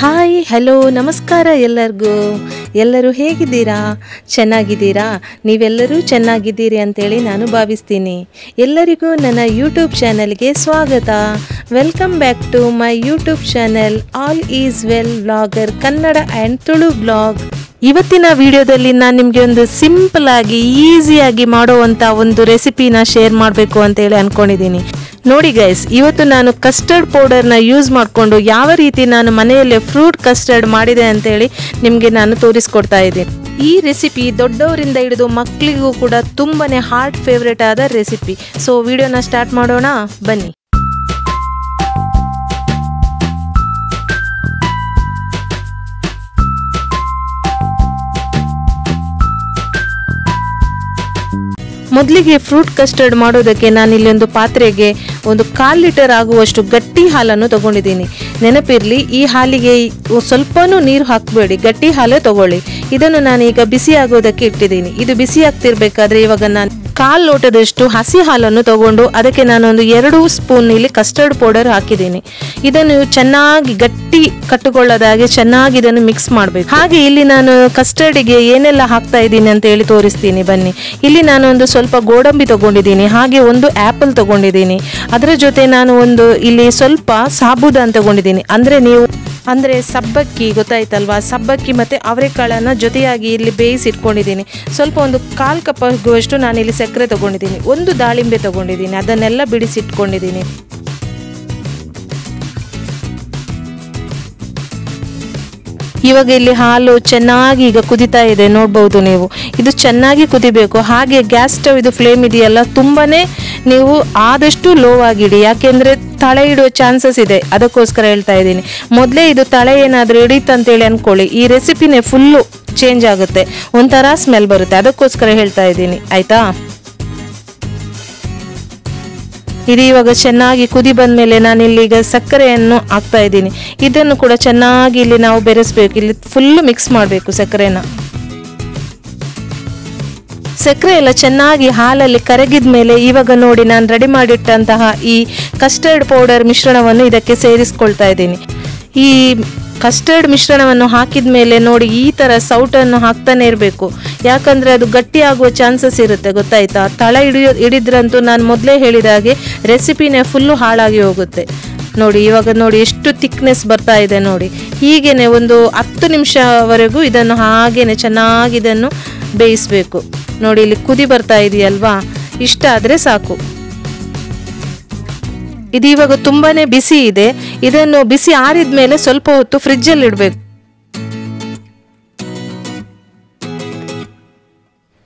Hi, hello, ನಮಸ್ಕಾರ ಎಲ್ಲರಿಗೂ. ಎಲ್ಲರೂ ಹೇಗಿದ್ದೀರಾ? ಚೆನ್ನಾಗಿದ್ದೀರಾ? ನೀವೆಲ್ಲರೂ ಚೆನ್ನಾಗಿದ್ದೀರಿ ಅಂತೇಳಿ ನಾನು ಭಾವಿಸ್ತೀನಿ. ಎಲ್ಲರಿಗೂ ನನ್ನ ಯೂಟ್ಯೂಬ್ ಚಾನಲ್ಗೆ ಸ್ವಾಗತ. Welcome back to my YouTube channel all is well vlogger Kannada and Tulu blog. ಇವತ್ತಿನ ವಿಡಿಯೋದಲ್ಲಿ ನಾನು ನಿಮಗೆ ಒಂದು ಸಿಂಪಲ್ ಆಗಿ ಈಸಿಯಾಗಿ ಮಾಡುವಂಥ ಒಂದು ರೆಸಿಪಿನ ಶೇರ್ ಮಾಡಬೇಕು ಅಂತೇಳಿ ಅನ್ಕೊಂಡಿದ್ದೀನಿ. ನೋಡಿ ಗೈಸ್ ಇವತ್ತು ನಾನು ಕಸ್ಟರ್ಡ್ ಪೌಡರ್ನ ಯೂಸ್ ಮಾಡಿಕೊಂಡು ಯಾವ ರೀತಿ ನಾನು ಮನೆಯಲ್ಲೇ ಫ್ರೂಟ್ ಕಸ್ಟರ್ಡ್ ಮಾಡಿದೆ ಅಂತೇಳಿ ನಿಮಗೆ ನಾನು ತೋರಿಸ್ಕೊಡ್ತಾ ಇದ್ದೀನಿ. ಈ ರೆಸಿಪಿ ದೊಡ್ಡವರಿಂದ ಹಿಡಿದು ಮಕ್ಕಳಿಗೂ ಕೂಡ ತುಂಬಾನೇ ಹಾರ್ಟ್ ಫೇವ್ರೇಟ್ ಆದ ರೆಸಿಪಿ ಸೊ ವಿಡಿಯೋನ ಸ್ಟಾರ್ಟ್ ಮಾಡೋಣ, ಬನ್ನಿ. ಮೊದಲಿಗೆ ಫ್ರೂಟ್ ಕಸ್ಟರ್ಡ್ ಮಾಡೋದಕ್ಕೆ ನಾನು ಇಲ್ಲಿ ಒಂದು ಪಾತ್ರೆಗೆ ಒಂದು ಕಾಲು ಲೀಟರ್ ಆಗುವಷ್ಟು ಗಟ್ಟಿ ಹಾಲನ್ನು ತಗೊಂಡಿದ್ದೀನಿ. ನೆನಪಿರಲಿ, ಈ ಹಾಲಿಗೆ ಸ್ವಲ್ಪನೂ ನೀರು ಹಾಕಬೇಡಿ, ಗಟ್ಟಿ ಹಾಲೇ ತಗೊಳ್ಳಿ. ಇದನ್ನು ನಾನು ಈಗ ಬಿಸಿ ಆಗೋದಕ್ಕೆ ಇಟ್ಟಿದ್ದೀನಿ. ಇದು ಬಿಸಿ ಆಗ್ತಿರ್ಬೇಕಾದ್ರೆ ಇವಾಗ ನಾನು ಕಾಲು ಲೋಟದಷ್ಟು ಹಸಿ ಹಾಲನ್ನು ತಗೊಂಡು ಅದಕ್ಕೆ ನಾನು ಒಂದು ಎರಡು ಸ್ಪೂನ್ ಇಲ್ಲಿ ಕಸ್ಟರ್ಡ್ ಪೌಡರ್ ಹಾಕಿದ್ದೀನಿ. ಇದನ್ನು ಚೆನ್ನಾಗಿ ಗಟ್ಟಿ ಕಟ್ಟುಕೊಳ್ಳೋದಾಗೆ ಚೆನ್ನಾಗಿ ಇದನ್ನು ಮಿಕ್ಸ್ ಮಾಡಬೇಕು. ಹಾಗೆ ಇಲ್ಲಿ ನಾನು ಕಸ್ಟರ್ಡಿಗೆ ಏನೆಲ್ಲ ಹಾಕ್ತಾ ಇದ್ದೀನಿ ಅಂತ ಹೇಳಿ ತೋರಿಸ್ತೀನಿ ಬನ್ನಿ. ಇಲ್ಲಿ ನಾನು ಒಂದು ಸ್ವಲ್ಪ ಗೋಡಂಬಿ ತಗೊಂಡಿದ್ದೀನಿ, ಹಾಗೆ ಒಂದು ಆ್ಯಪಲ್ ತಗೊಂಡಿದ್ದೀನಿ. ಅದರ ಜೊತೆ ನಾನು ಒಂದು ಇಲ್ಲಿ ಸ್ವಲ್ಪ ಸಾಬೂದಾನ್ ತಗೊಂಡಿದ್ದೀನಿ. ಅಂದರೆ ನೀವು ಅಂದರೆ ಸಬ್ಬಕ್ಕಿ ಗೊತ್ತಾಯ್ತಲ್ವಾ? ಸಬ್ಬಕ್ಕಿ ಮತ್ತು ಅವರೆಕಾಳನ್ನು ಜೊತೆಯಾಗಿ ಇಲ್ಲಿ ಬೇಯಿಸಿಟ್ಕೊಂಡಿದ್ದೀನಿ. ಸ್ವಲ್ಪ ಒಂದು ಕಾಲು ಕಪ್ ನಾನು ಇಲ್ಲಿ ಸಕ್ಕರೆ ತೊಗೊಂಡಿದ್ದೀನಿ. ಒಂದು ದಾಳಿಂಬೆ ತಗೊಂಡಿದ್ದೀನಿ. ಅದನ್ನೆಲ್ಲ ಬಿಡಿಸಿ ಇವಾಗ ಇಲ್ಲಿ ಹಾಲು ಚೆನ್ನಾಗಿ ಈಗ ಕುದಿತಾ ಇದೆ, ನೋಡ್ಬೋದು ನೀವು. ಇದು ಚೆನ್ನಾಗಿ ಕುದಿಬೇಕು. ಹಾಗೆ ಗ್ಯಾಸ್ ಸ್ಟವ್ ಇದು ಫ್ಲೇಮ್ ಇದೆಯಲ್ಲ, ತುಂಬಾನೇ ನೀವು ಆದಷ್ಟು ಲೋ ಆಗಿಡಿ. ಯಾಕೆಂದ್ರೆ ತಳೆ ಇಡುವ ಚಾನ್ಸಸ್ ಇದೆ. ಅದಕ್ಕೋಸ್ಕರ ಹೇಳ್ತಾ ಇದ್ದೀನಿ. ಮೊದಲೇ ಇದು ತಳೆ ಏನಾದರೂ ಹಿಡಿತಂತೇಳಿ ಅಂದ್ಕೊಳ್ಳಿ ಈ ರೆಸಿಪಿನೇ ಫುಲ್ಲು ಚೇಂಜ್ ಆಗುತ್ತೆ. ಒಂಥರ ಸ್ಮೆಲ್ ಬರುತ್ತೆ. ಅದಕ್ಕೋಸ್ಕರ ಹೇಳ್ತಾ ಇದ್ದೀನಿ. ಆಯ್ತಾ? ಇದು ಚೆನ್ನಾಗಿ ಕುದಿ ಬಂದಮೇಲೆ ನಾನು ಇಲ್ಲಿ ಈಗ ಸಕ್ಕರೆಯನ್ನು ಹಾಕ್ತಾ ಇದ್ದೀನಿ. ಇದನ್ನು ಕೂಡ ಚೆನ್ನಾಗಿ ಇಲ್ಲಿ ನಾವು ಬೆರೆಸ್ಬೇಕು. ಇಲ್ಲಿ ಫುಲ್ ಮಿಕ್ಸ್ ಮಾಡಬೇಕು ಸಕ್ಕರೆನ. ಸಕ್ಕರೆ ಎಲ್ಲ ಚೆನ್ನಾಗಿ ಹಾಲಲ್ಲಿ ಕರಗಿದ ಮೇಲೆ ಇವಾಗ ನೋಡಿ ನಾನು ರೆಡಿ ಮಾಡಿಟ್ಟಂತಹ ಈ ಕಸ್ಟರ್ಡ್ ಪೌಡರ್ ಮಿಶ್ರಣವನ್ನು ಇದಕ್ಕೆ ಸೇರಿಸ್ಕೊಳ್ತಾ ಇದ್ದೀನಿ. ಈ ಕಸ್ಟರ್ಡ್ ಮಿಶ್ರಣವನ್ನು ಹಾಕಿದ ಮೇಲೆ ನೋಡಿ ಈ ಥರ ಸೌಟನ್ನು ಹಾಕ್ತಾನೆ ಇರಬೇಕು. ಯಾಕಂದರೆ ಅದು ಗಟ್ಟಿ ಆಗುವ ಚಾನ್ಸಸ್ ಇರುತ್ತೆ, ಗೊತ್ತಾಯ್ತಾ? ತಳ ಹಿಡಿಯೋ ಹಿಡಿದ್ರಂತೂ ನಾನು ಮೊದಲೇ ಹೇಳಿದ ಹಾಗೆ ರೆಸಿಪಿನೇ ಫುಲ್ಲು ಹಾಳಾಗಿ ಹೋಗುತ್ತೆ. ನೋಡಿ, ಇವಾಗ ನೋಡಿ ಎಷ್ಟು ಥಿಕ್ನೆಸ್ ಬರ್ತಾ ಇದೆ ನೋಡಿ. ಹೀಗೇನೆ ಒಂದು ಹತ್ತು ನಿಮಿಷವರೆಗೂ ಇದನ್ನು ಹಾಗೇನೆ ಚೆನ್ನಾಗಿ ಇದನ್ನು ಬೇಯಿಸಬೇಕು. ನೋಡಿ, ಇಲ್ಲಿ ಕುದಿ ಬರ್ತಾ ಇದೆಯಲ್ವಾ? ಇಷ್ಟ ಆದರೆ ಸಾಕು. ಇದು ಇವಾಗ ತುಂಬಾನೇ ಬಿಸಿ ಇದೆ. ಇದನ್ನು ಬಿಸಿ ಆರಿದ ಮೇಲೆ ಸ್ವಲ್ಪ ಹೊತ್ತು ಫ್ರಿಜ್ಜಲ್ಲಿ ಇಡಬೇಕು.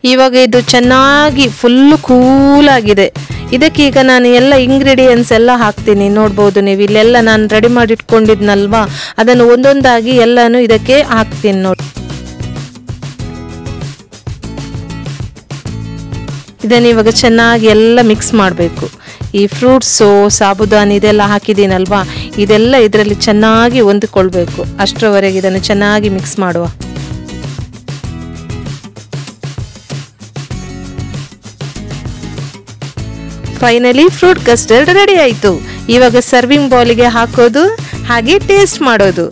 ಇವಾಗ ಇದು ಚೆನ್ನಾಗಿ ಫುಲ್ಲು ಕೂಲಾಗಿದೆ ಇದಕ್ಕೆ ಈಗ ನಾನು ಎಲ್ಲ ಇಂಗ್ರೀಡಿಯೆಂಟ್ಸ್ ಎಲ್ಲ ಹಾಕ್ತೀನಿ. ನೋಡ್ಬೋದು ನೀವು. ಇಲ್ಲೆಲ್ಲ ನಾನು ರೆಡಿ ಮಾಡಿ ಇಟ್ಕೊಂಡಿದ್ನಲ್ವಾ ಅದನ್ನು ಒಂದೊಂದಾಗಿ ಎಲ್ಲಾನು ಇದಕ್ಕೆ ಹಾಕ್ತೀನಿ ನೋಡಿ. ಇದನ್ನು ಇವಾಗ ಚೆನ್ನಾಗಿ ಎಲ್ಲ ಮಿಕ್ಸ್ ಮಾಡಬೇಕು. ಈ ಫ್ರೂಟ್ಸು ಸಾಬುದಾನಿ ಇದೆಲ್ಲ ಹಾಕಿದ್ದೀನಲ್ವಾ? ಇದೆಲ್ಲ ಇದರಲ್ಲಿ ಚೆನ್ನಾಗಿ ಹೊಂದಿಕೊಳ್ಬೇಕು. ಅಷ್ಟರವರೆಗೆ ಇದನ್ನು ಚೆನ್ನಾಗಿ ಮಿಕ್ಸ್ ಮಾಡುವ. ಫೈನಲಿ ಫ್ರೂಟ್ ಕಸ್ಟರ್ಡ್ ರೆಡಿ ಆಯಿತು. ಇವಾಗ ಸರ್ವಿಂಗ್ ಬೌಲಿಗೆ ಹಾಕೋದು, ಹಾಗೆ ಟೇಸ್ಟ್ ಮಾಡೋದು.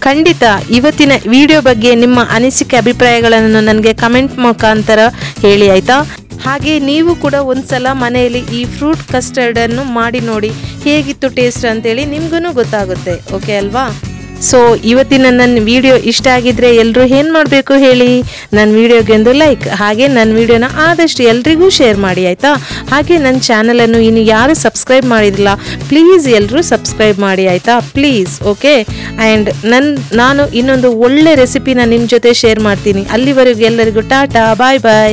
ಖಂಡಿತ ಇವತ್ತಿನ ವಿಡಿಯೋ ಬಗ್ಗೆ ನಿಮ್ಮ ಅನಿಸಿಕೆ, ಅಭಿಪ್ರಾಯಗಳನ್ನು ನನಗೆ ಕಮೆಂಟ್ ಮುಖಾಂತರ ಹೇಳಿ, ಆಯಿತಾ? ಹಾಗೆ ನೀವು ಕೂಡ ಒಂದ್ಸಲ ಮನೆಯಲ್ಲಿ ಈ ಫ್ರೂಟ್ ಕಸ್ಟರ್ಡನ್ನು ಮಾಡಿ ನೋಡಿ, ಹೇಗಿತ್ತು ಟೇಸ್ಟ್ ಅಂತೇಳಿ ನಿಮ್ಗೂ ಗೊತ್ತಾಗುತ್ತೆ ಓಕೆ ಅಲ್ವಾ? ಸೊ ಇವತ್ತಿನ ನನ್ನ ವಿಡಿಯೋ ಇಷ್ಟ ಆಗಿದ್ರೆ ಎಲ್ಲರೂ ಏನು ಮಾಡಬೇಕು ಹೇಳಿ? ನನ್ನ ವಿಡಿಯೋಗೆ ಒಂದು ಲೈಕ್ ಹಾಗೆ ನನ್ನ ವಿಡಿಯೋನ ಆದಷ್ಟು ಎಲ್ರಿಗೂ ಶೇರ್ ಮಾಡಿ, ಆಯಿತಾ? ಹಾಗೆ ನನ್ನ ಚಾನಲನ್ನು ಇನ್ನು ಯಾರು ಸಬ್ಸ್ಕ್ರೈಬ್ ಮಾಡಿದಿಲ್ಲ ಪ್ಲೀಸ್ ಎಲ್ಲರೂ ಸಬ್ಸ್ಕ್ರೈಬ್ ಮಾಡಿ, ಆಯಿತಾ? ಪ್ಲೀಸ್ ಓಕೆ ಆ್ಯಂಡ್ ನನ್ನ ನಾನು ಇನ್ನೊಂದು ಒಳ್ಳೆ ರೆಸಿಪಿನ ನಿಮ್ಮ ಜೊತೆ ಶೇರ್ ಮಾಡ್ತೀನಿ. ಅಲ್ಲಿವರೆಗೂ ಎಲ್ಲರಿಗೂ ಟಾಟಾ ಬಾಯ್ ಬಾಯ್